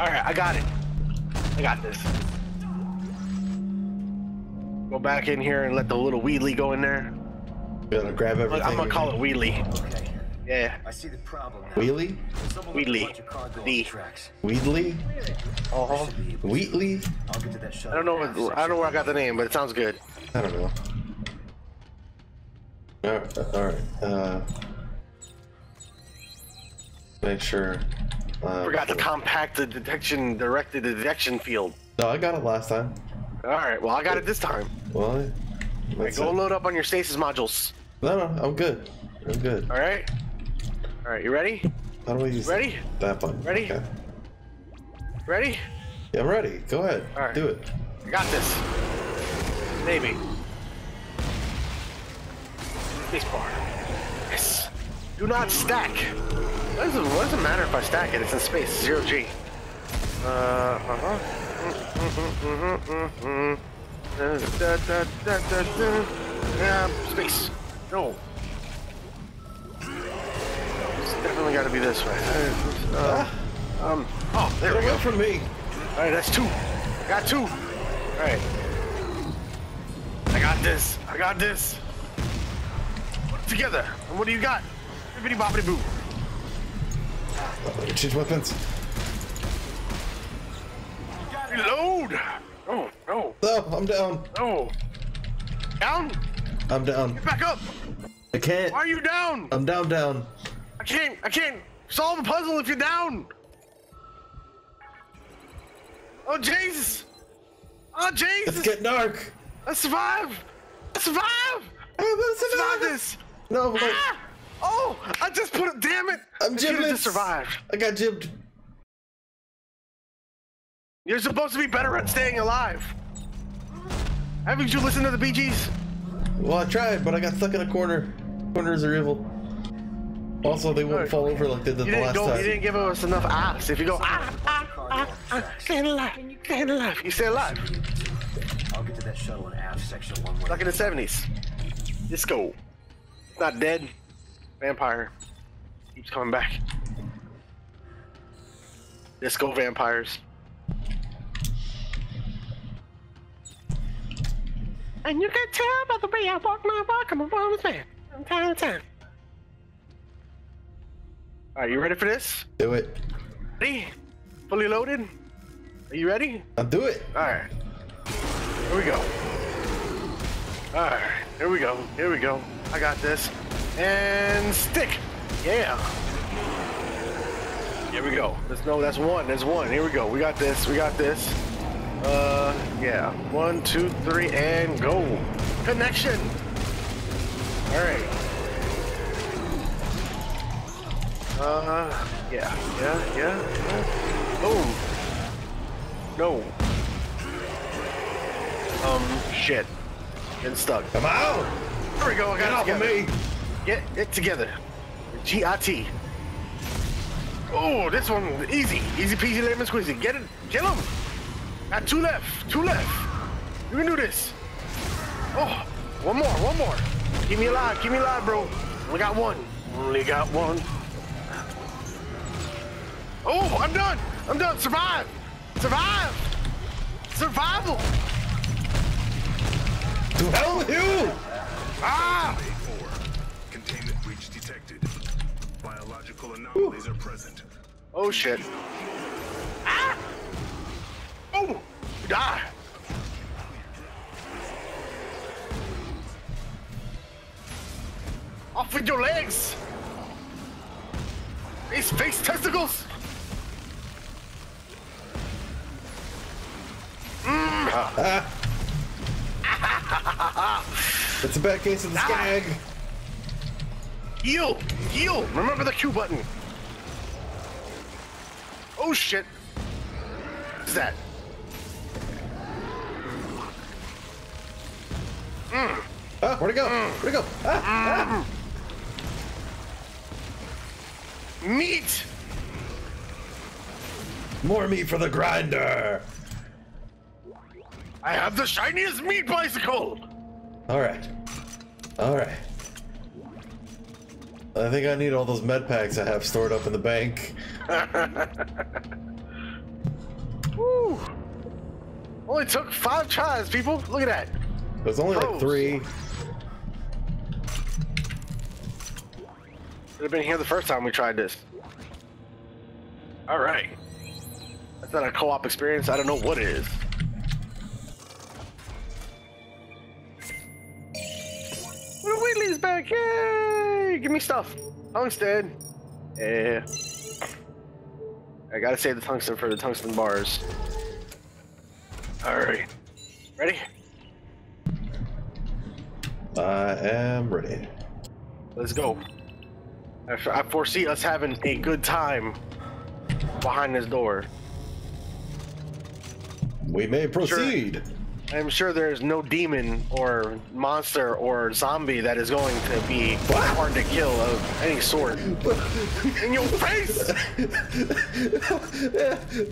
All right, I got it. I got this. Go back in here and let the little Wheelie go in there. Gonna grab everything. I'm gonna call it Wheelie. Okay. Yeah, I see the problem now. Wheelie? Wheatley. left a bunch of cargo on D. the. Wheatley? Should be able to- Wheatley? I'll get to that I don't know what I don't know where I got the name, but it sounds good. I don't know. Alright, alright. Uh, make sure. Uh, Forgot to compact the detection directed detection field. No, I got it last time. All right, well I got it this time. Well, right, go it. load up on your stasis modules. No, no, I'm good. I'm good. All right. All right, you ready? How do I use Ready? that button? Ready? Okay. Ready? Yeah, I'm ready. Go ahead. All right. Do it. I got this. Maybe. Space bar. Yes. Do not stack. What does, it, what does it matter if I stack it? It's in space. Zero G. Uh, uh-huh. Da, da, da, da, da, da. Yeah, space. No. It's definitely got to be this way. Uh, um. Oh, there we Get go. away from me. All right, that's two. I got two. All right. I got this. I got this. Put it together. And what do you got? Bibbidi bobbidi boo. Change weapons. Reload. No, no, No, I'm down. no. Down. I'm down. Get back up. I can't. Why are you down? I'm down, down. I can't. I can't solve the puzzle if you're down. Oh Jesus. Oh Jesus! It's Jesus. getting dark. Let's survive. Let's survive. I'm Survive this. No, like, Ah! Oh, I just put it. Damn it! I'm jibbed. should have just survived. I got jibbed. You're supposed to be better at staying alive. Haven't you listened to the Bee Gees? Well, I tried, but I got stuck in a corner. Corners are evil. Also, they wouldn't Alright. fall over like they did You the didn't last go. time. You didn't give us enough ass. If you go ah ah ah ah, staying alive, staying alive, you stay alive. I'll get to that shuttle in half section one way. Like in the '70s. Disco. Not dead. Vampire. Keeps coming back. Disco vampires. And you can tell by the way I walk my walk, I'm a woman's man. From time to time. Are you ready for this? Do it. Ready? Fully loaded? Are you ready? I'll do it. Alright. Here we go. Alright, here we go. Here we go. I got this. And stick. Yeah. Here we go. Let's no, that's one. There's one. Here we go. We got this. We got this. Uh, yeah. One, two, three, and go. Connection. Alright. Uh, yeah, yeah, yeah, yeah. Boom. No. Um, shit. Getting stuck. Come out! There we go. I Get got off of me! Get it together. G-I-T. Oh, this one, easy. Easy peasy lemon squeezy. Get it. Kill him. Got two left. Two left. You can do this. Oh, one more. One more. Keep me alive. Keep me alive, bro. Only got one. Only got one. Oh, I'm done. I'm done. Survive. Survive. Survival. To hell you! Ah! A4. Containment breach detected. Biological anomalies are present. Oh shit. Ah! Oh! Die! Off with your legs! Face, face testicles! It's a bad case of the skag. Heal! Heal! Remember the Q button! Oh shit! What's that? Ah, where'd it go? Where'd it go? Ah, Meat! more meat for the grinder. I have the shiniest meat bicycle! Alright. All right. I think I need all those med packs I have stored up in the bank. Woo! Only took five tries, people. Look at that. There's only like three. Should have been here the first time we tried this. All right. That's not a co-op experience. I don't know what it is. Little Wheatley's back! Yay! Give me stuff. Tungsten. Yeah. I gotta save the tungsten for the tungsten bars. All right. Ready? I am ready. Let's go. I foresee us having a good time behind this door. We may proceed. I'm sure there's no demon or monster or zombie that is going to be hard to kill of any sort. In your face!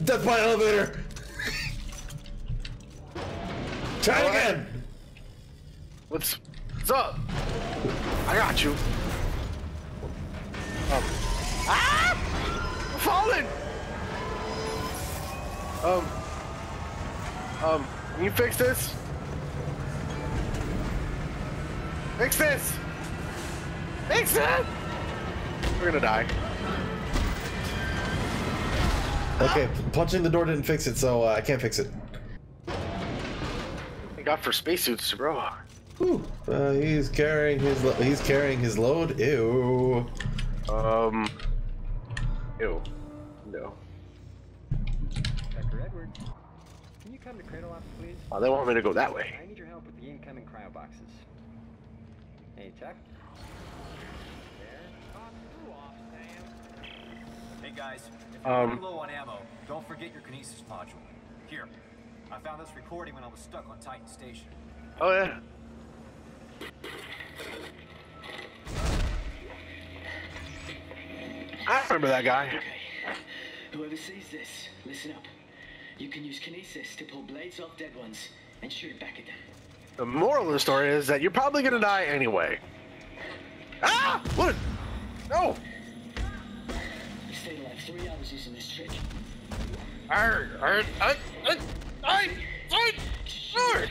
Death by elevator. Try All it right. again. What's, what's up? I got you. Um. Ah! I'm falling! Um. Um, can you fix this? Fix this! Fix it! We're gonna die. Okay, punching the door didn't fix it, so uh, I can't fix it. Thank God for spacesuits, bro. Whew. Uh, he's carrying his lo- he's carrying his load. Ew. Um. Ew. No. Dr. Edward, can you come to Cradle Office, please? Oh, they want me to go that way. I need your help with the incoming cryo boxes. Hey, Chuck. Hey guys, if you're Um, low on ammo, don't forget your kinesis module. Here, I found this recording when I was stuck on Titan Station. Oh yeah. I remember that guy. Whoever sees this, listen up. You can use kinesis to pull blades off dead ones and shoot it back at them. The moral of the story is that you're probably gonna die anyway. Ah! What? No! You stayed alive three hours using this trick. Arr, arr, I, I, I, I, arr.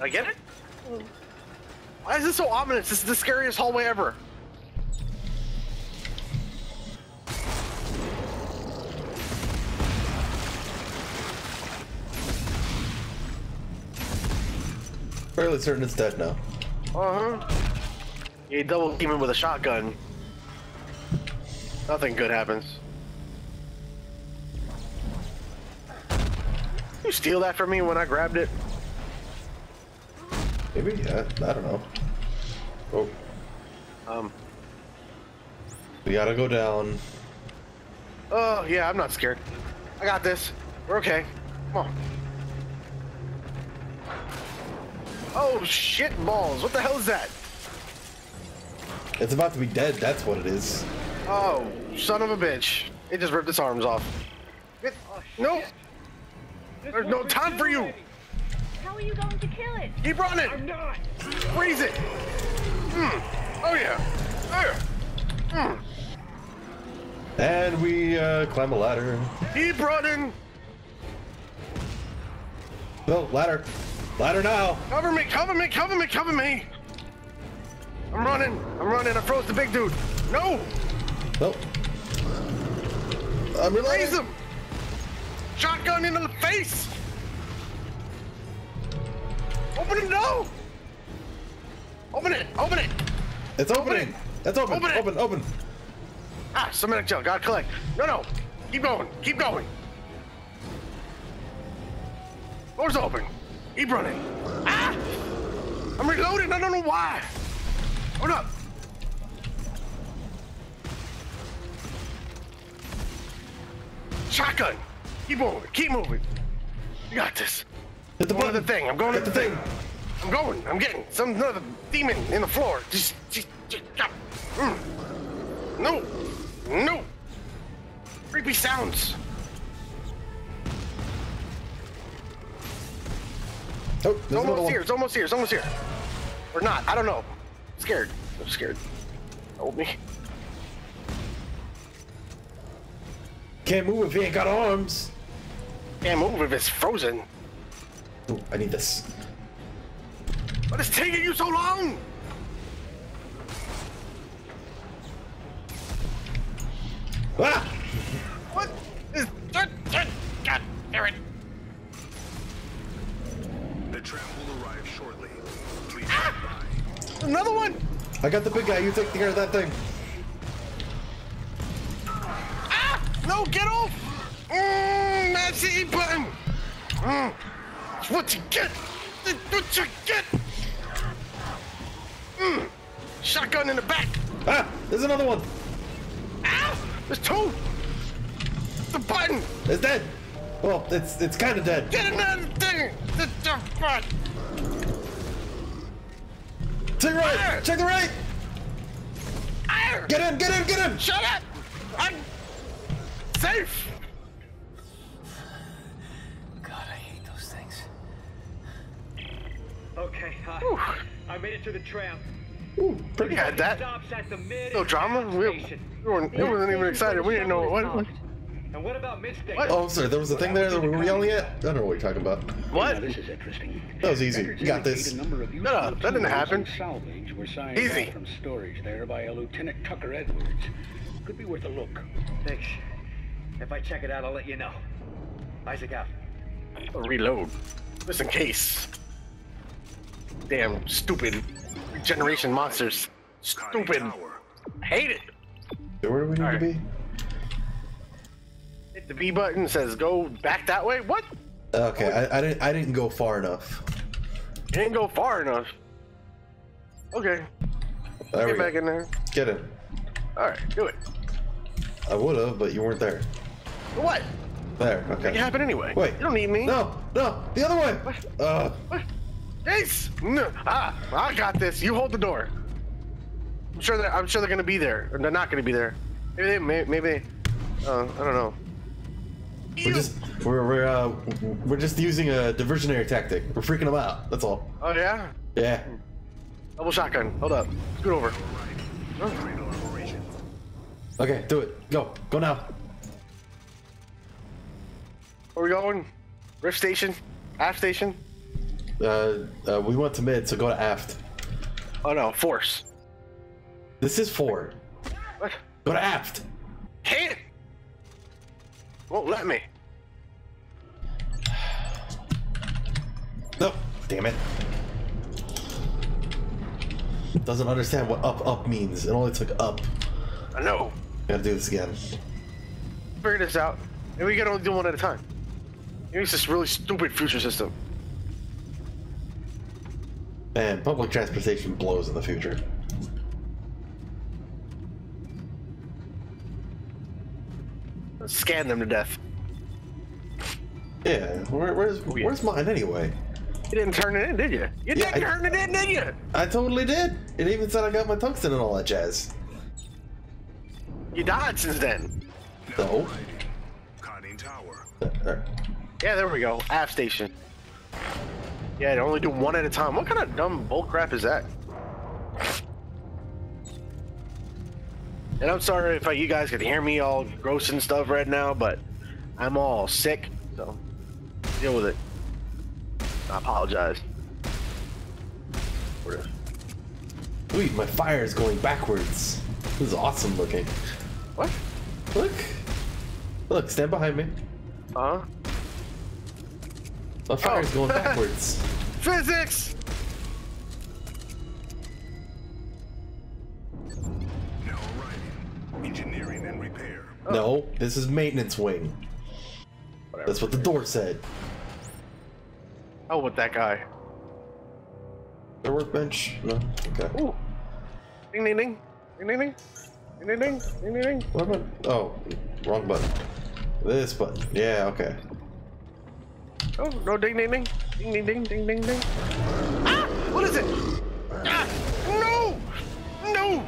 I get it? Why is this so ominous? This is the scariest hallway ever. Fairly certain it's dead now. Uh huh. You double team him with a shotgun. Nothing good happens. You steal that from me when I grabbed it? Maybe yeah. I don't know. Oh, Um. we gotta go down. Oh yeah, I'm not scared. I got this. We're okay. Come on. Oh shit balls! What the hell is that? It's about to be dead. That's what it is. Oh, son of a bitch! It just ripped its arms off. It, no, there's no time for you. How are you going to kill it? Keep running. I'm not. Freeze it! Mm. Oh yeah! Oh yeah! And we uh, climb a ladder. Mm. Keep running! No ladder. Ladder now. Cover me! Cover me! Cover me! Cover me! I'm running! I'm running! I froze the big dude! No! Nope. I'm Raise him! Shotgun into the face! Open it! No! Open it! Open it! It's opening. it. It's open. Open it. Open. Open. Ah, Somatic gel. Gotta collect. No, no. Keep going. Keep going. Door's open. Keep running. Ah! I'm reloading. I don't know why. Hold up. Shotgun. Keep moving. Keep moving. You got this. Hit the button. the thing. I'm going Hit the the thing. I'm going. I'm getting some another demon in the floor. Just, just, just. Mm. no, no. Creepy sounds. Oh, It's almost here. It's almost here. It's almost here. Or not. I don't know. scared. I'm scared. Hold me. Can't move if he ain't got arms. Can't move if it's frozen. Ooh, I need this. What is taking you so long? Ah! What is God damn it. The tram will arrive shortly. Please stand by. Another one! I got the big guy. You take care of that thing. Ah! No, get off! Mmm, that's the E button! Mmm. What you get! What you get! Mmm. Shotgun in the back! Ah! There's another one. Ah! There's two! The button! It's dead. Well, it's it's kind of dead. Get another thing! The, the front! To the right. Check the right. Ah! Get in. Get in. Get in. Shut up! I'm safe! Okay, uh, I made it to the tram. Ooh, pretty We had that. Stops at the mid No drama? We, we weren't, we wasn't even excited. We didn't know what. What? And what about mid? What? Oh, sorry. There was a thing there that we were yelling at. I don't know what you're talking about. what? This is interesting. That was easy. You got this. number of No, no, that didn't happen. and Salvage were signed Easy. from storage there by a Lieutenant Tucker Edwards. Could be worth a look. Thanks. If I check it out, I'll let you know. Isaac out. Reload. Just in case. Damn, stupid regeneration monsters. Stupid. Tower. Hate it. Where do we need Alright. to be? Hit the B button says go back that way. What? Okay, I, I didn't I didn't go far enough. You didn't go far enough. Okay, There get back go. in there. Get in. All right, do it. I would have, but you weren't there. What? There. Make it Okay. happen anyway. Wait. You don't need me. No, no, the other way. Uh, What? Ace! Ah, I got this. You hold the door. I'm sure that I'm sure they're gonna be there. Or they're not gonna be there. Maybe they. Maybe. maybe uh, I don't know. we're just we're we're uh we're just using a diversionary tactic. We're freaking them out. That's all. Oh yeah. Yeah. Double shotgun. Hold up. Scoot over. Cradle. Okay, do it. Go. Go now. Where are we going? Rift station? Aft station? Uh, uh, we went to mid, so go to aft. Oh no, force. This is four. What? Go to aft. Can't. Won't let me. No. Damn it. Doesn't understand what up up means. It only took up. I know. Gotta do this again. Figure this out. And we can only do one at a time. It's this really stupid future system. Man, public transportation blows in the future. Scan them to death. Yeah. Where, where's oh, yeah. where's mine anyway? You didn't turn it in, did you? You Yeah, didn't I- turn it in, did you? I totally did. It even said I got my tungsten and all that jazz. You died since then. No. Conning Tower. Yeah, there we go. Aft station. Yeah, they only do one at a time. What kind of dumb bull crap is that? And I'm sorry if you guys can hear me all gross and stuff right now, but I'm all sick, so deal with it. I apologize. Ooh, my fire is going backwards. This is awesome looking. What? Look. Look, stand behind me. Uh huh? My fire's Oh. going backwards. Physics! Now arriving. Engineering and repair. Oh. No, this is maintenance wing. Whatever. That's what the door said. Oh, with that guy. The workbench? No. Okay. Ooh. Ding ding ding. Ding ding ding. Ding ding ding. Ding ding ding. What button? Oh, wrong button. This button. Yeah. Okay. Oh, no ding ding ding. Ding ding ding ding ding ding. Ah! What is it? Ah! No! No!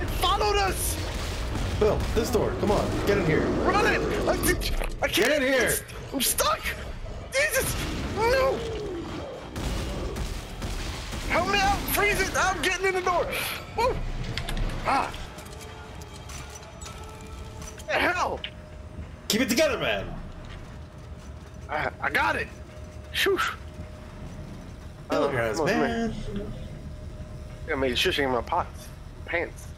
It followed us! Bill, this door. Come on, get in here. Run it! I, I can't. Get in here. I'm stuck! Jesus! No! Help me out! freeze it. I'm getting in the door. Woo. Ah. The hell? Keep it together, man. I, I got it. Shoosh. Oh, guys, come on, come man. I made shushing in my pots, pants.